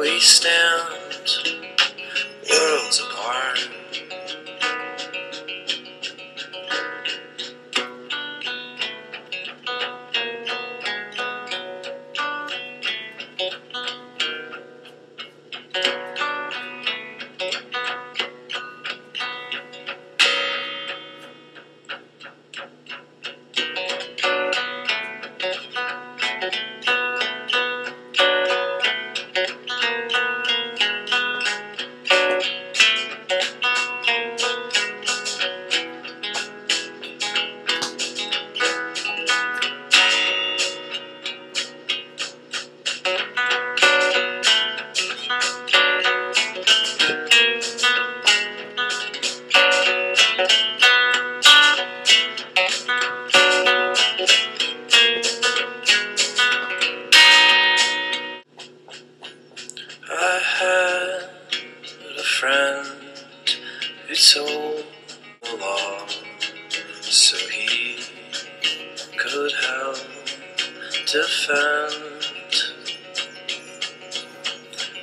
We stand friend who told the law so he could help defend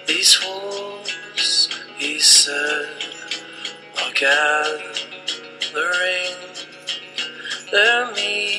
these wolves. He said, are gathering their meat